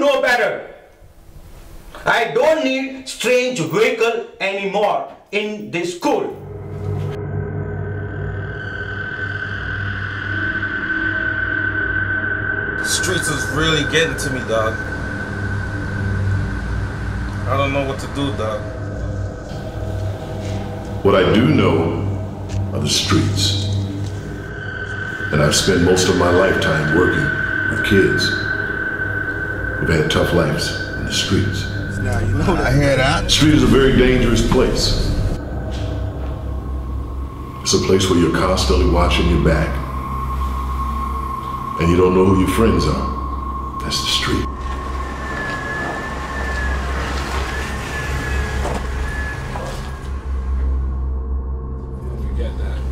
know better. I don't need strange vehicle anymore in this school. The streets is really getting to me, dog. I don't know what to do, dog. What I do know are the streets. And I've spent most of my lifetime working with kids who've had tough lives in the streets. Now you know that. I hear that. The street is a very dangerous place. It's a place where you're constantly watching your back. And you don't know who your friends are. That's the street.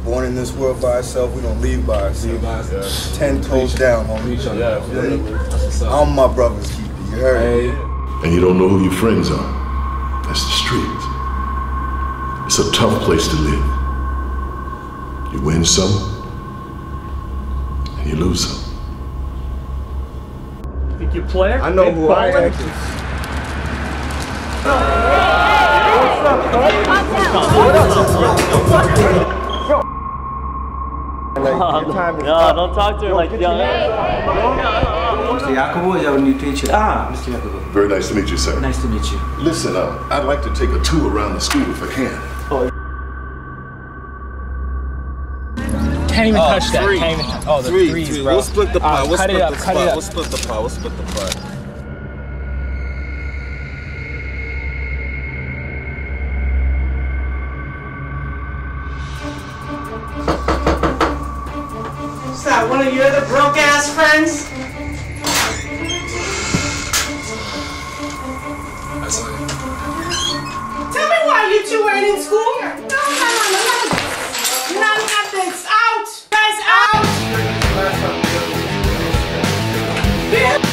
Born in this world by ourselves, we don't leave by ourselves. Ten toes down, homie. I'm my brother's keeper, you heard? And you don't know who your friends are. That's the street. It's a tough place to live. You win some, and you lose some. Think you play? I know who I actually. No, don't talk to her like young. Mr. Yakubu, is our new teacher. Ah, Mr. Yakubu. Very nice to meet you, sir. Nice to meet you. Listen, uh, I'd like to take a tour around the school if I can. Can't even touch that. Can't even touch. Oh, the Three, threes, three. bro. We'll split the Uh, pie. We'll cut split it up. the Cut pie. it We'll split the pie. We'll split the pie. Is that one of your other broke ass friends? That's all. Tell me why you two ain't in school. No, no, no, no, no. None of this. Out. Guys, out. Bill.